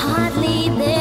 hardly there.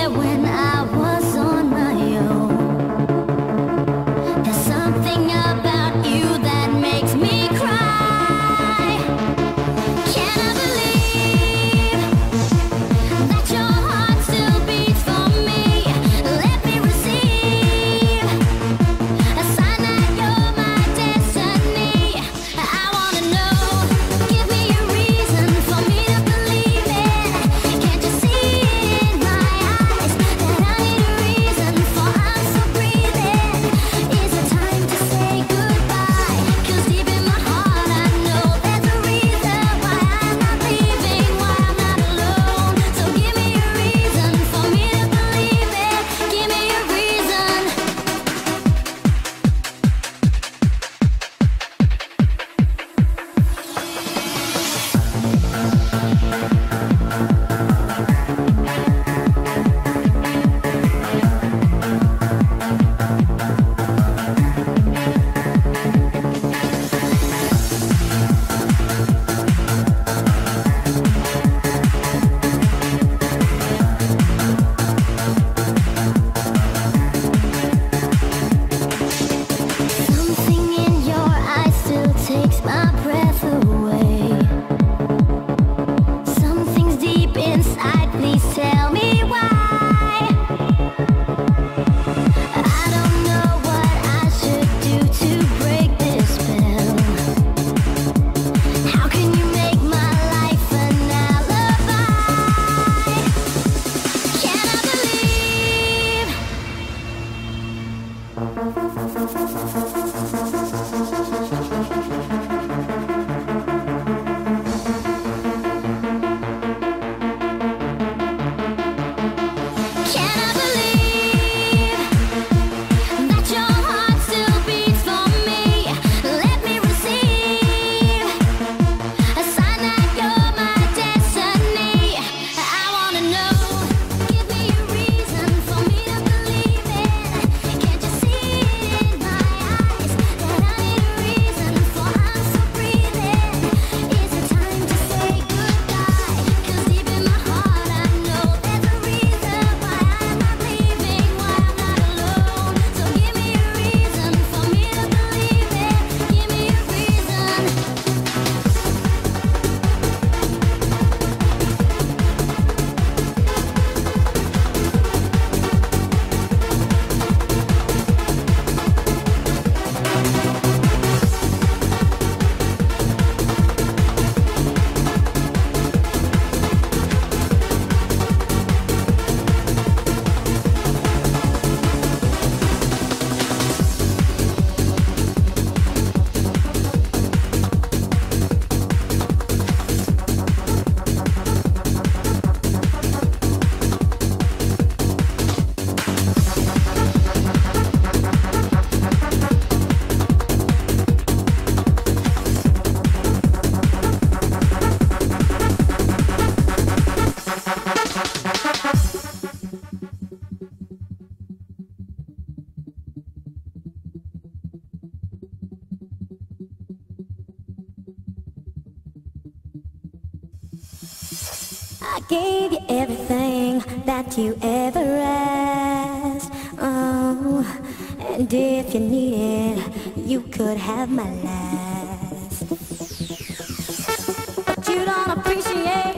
That you ever asked. Oh, and if you need it, you could have my last. But you don't appreciate.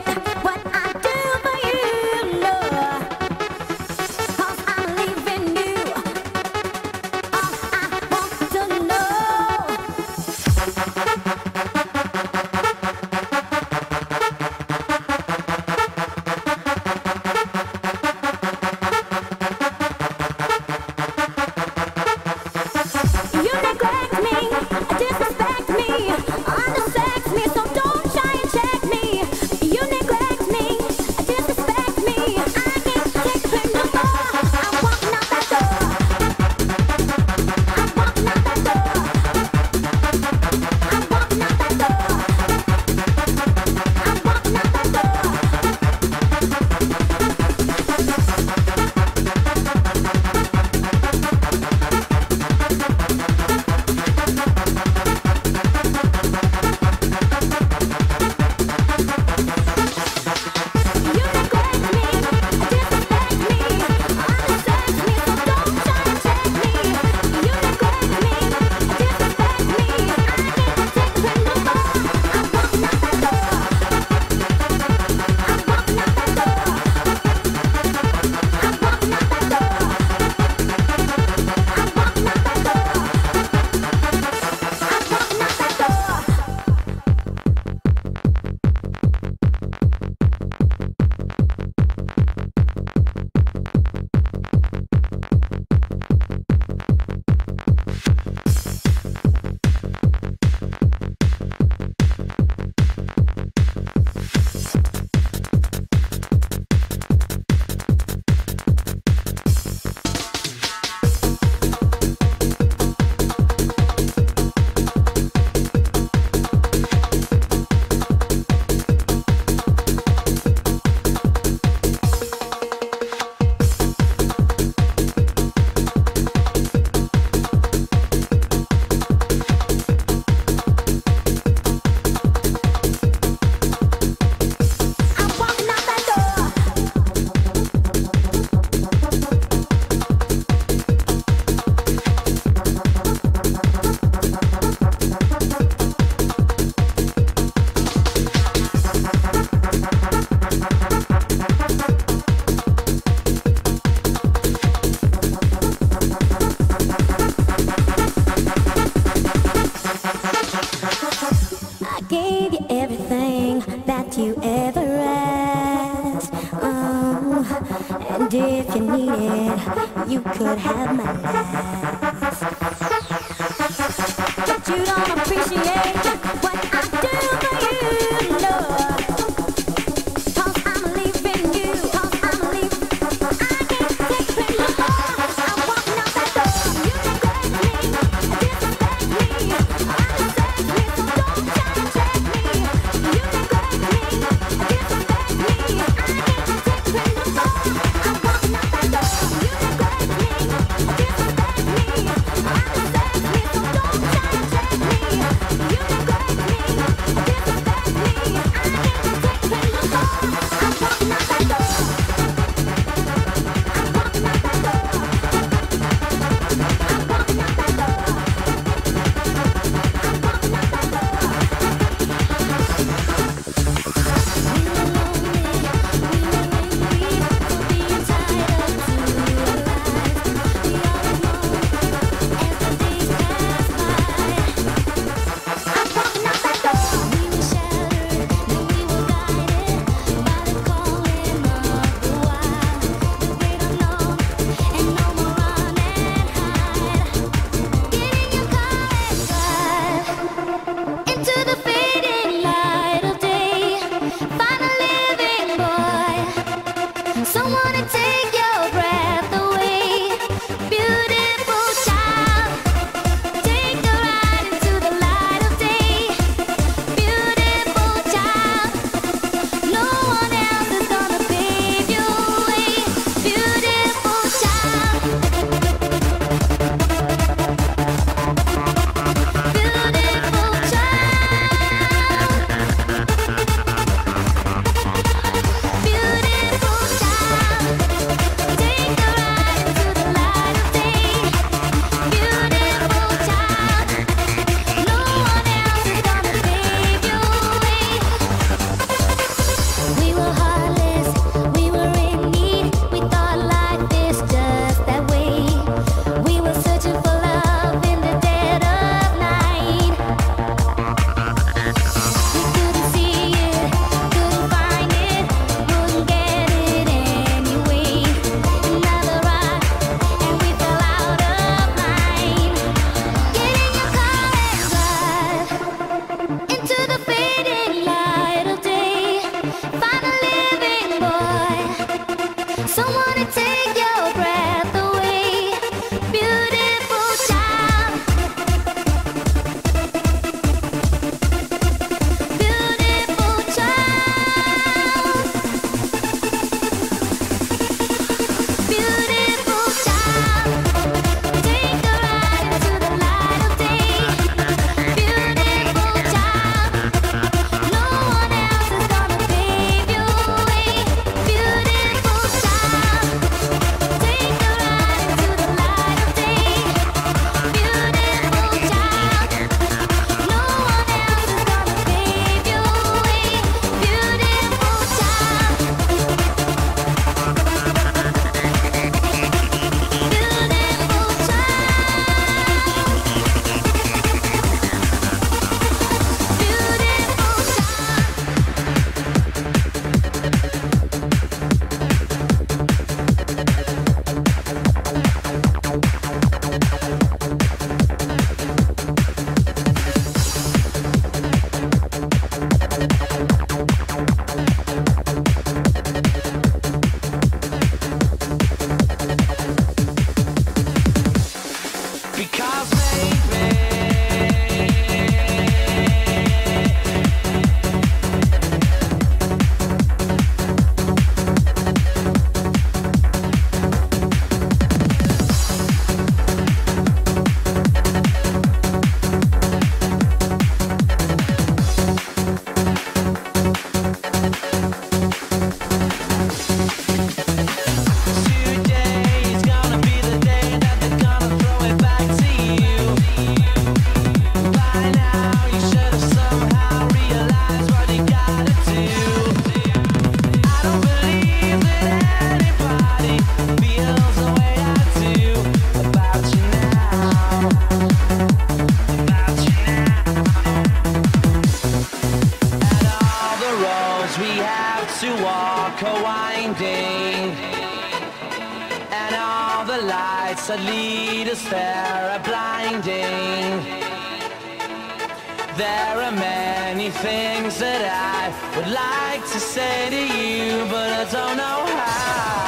like to say to you, but I don't know how.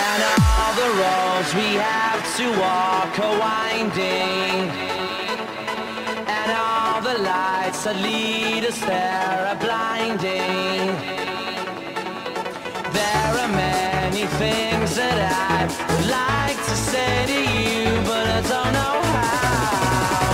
And all the roads we have to walk are winding. And all the lights that lead us there are blinding many things that I'd like to say to you, but I don't know how.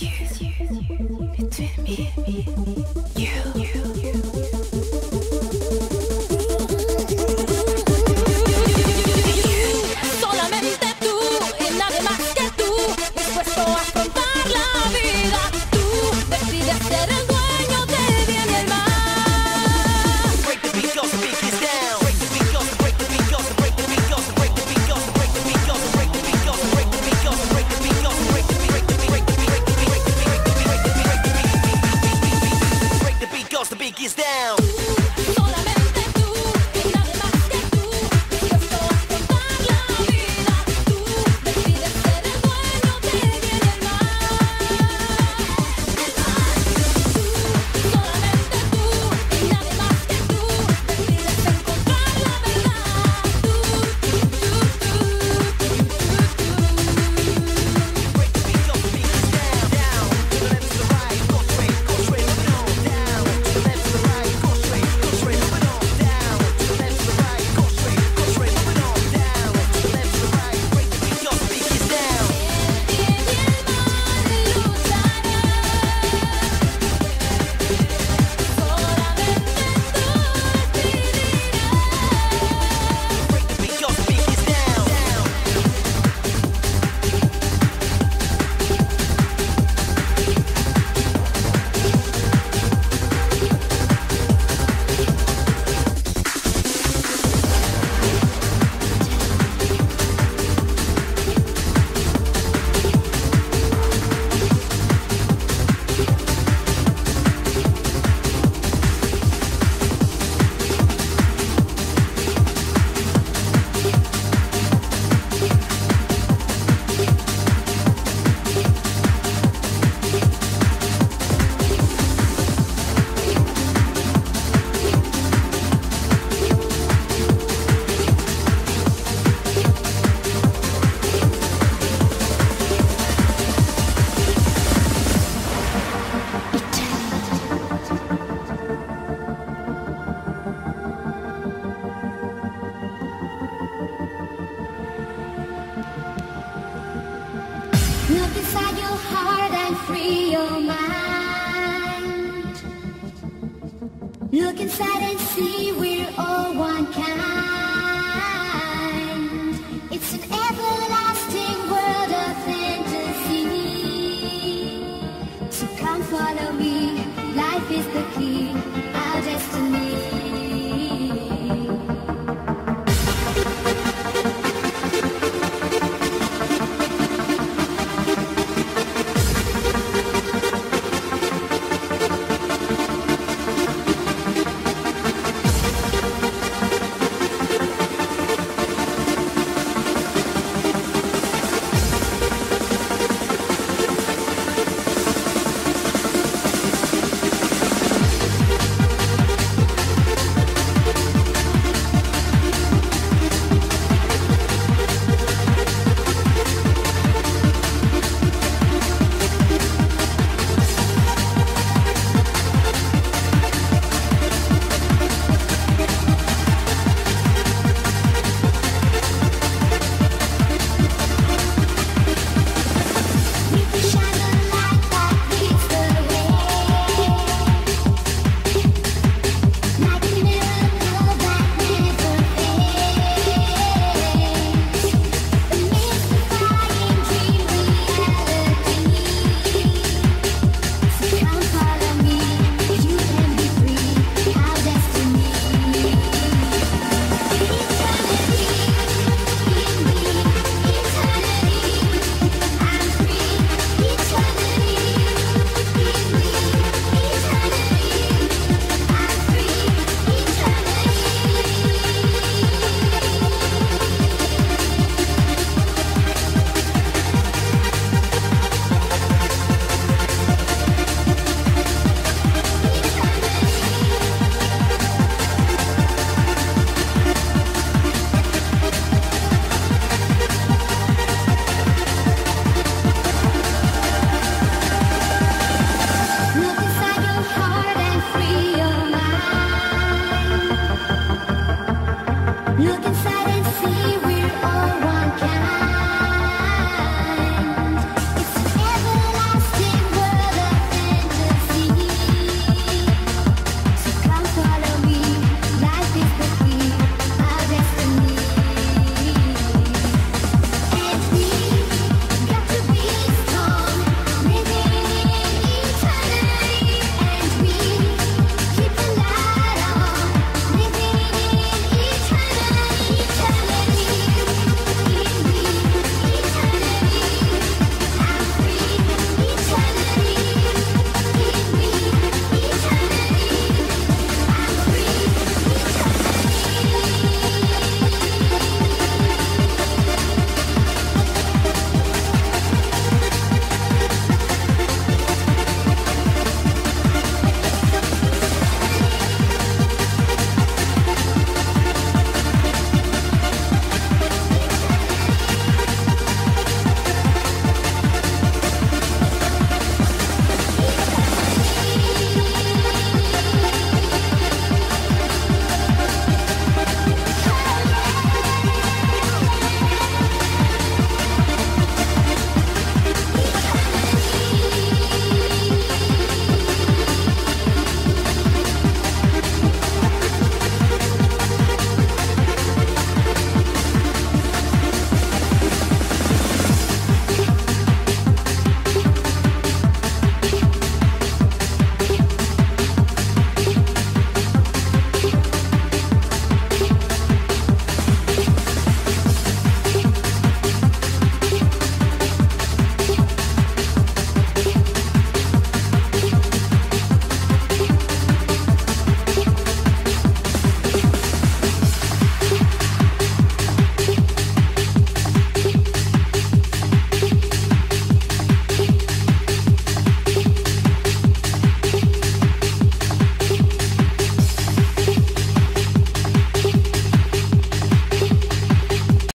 you between me. heart and free your mind. Look inside and see we're all one kind.